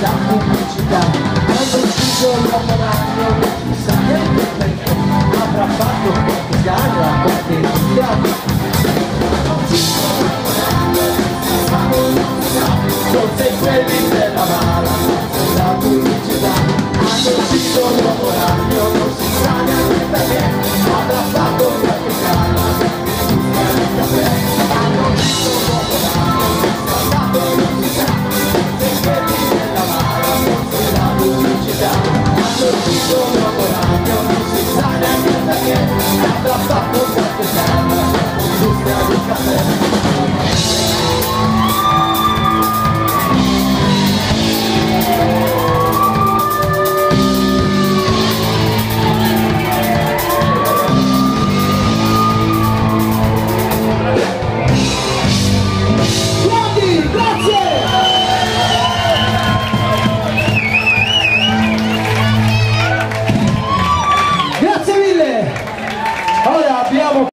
la pubblicità. Hanno ucciso l'uomo ragno Oh, my God.